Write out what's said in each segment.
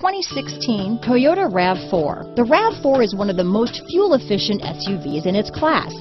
2016 Toyota RAV4. The RAV4 is one of the most fuel-efficient SUVs in its class.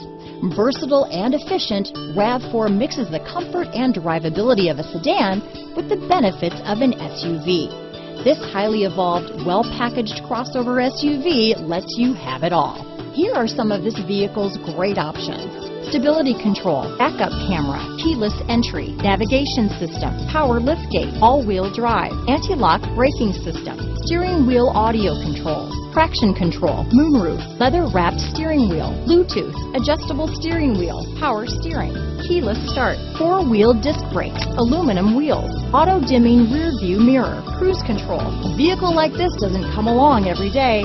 Versatile and efficient, RAV4 mixes the comfort and drivability of a sedan with the benefits of an SUV. This highly evolved, well-packaged crossover SUV lets you have it all. Here are some of this vehicle's great options stability control, backup camera, keyless entry, navigation system, power liftgate, all-wheel drive, anti-lock braking system, steering wheel audio controls, traction control, moonroof, leather-wrapped steering wheel, Bluetooth, adjustable steering wheel, power steering, keyless start, four-wheel disc brakes, aluminum wheels, auto-dimming rear view mirror, cruise control. A vehicle like this doesn't come along every day.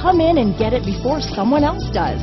Come in and get it before someone else does.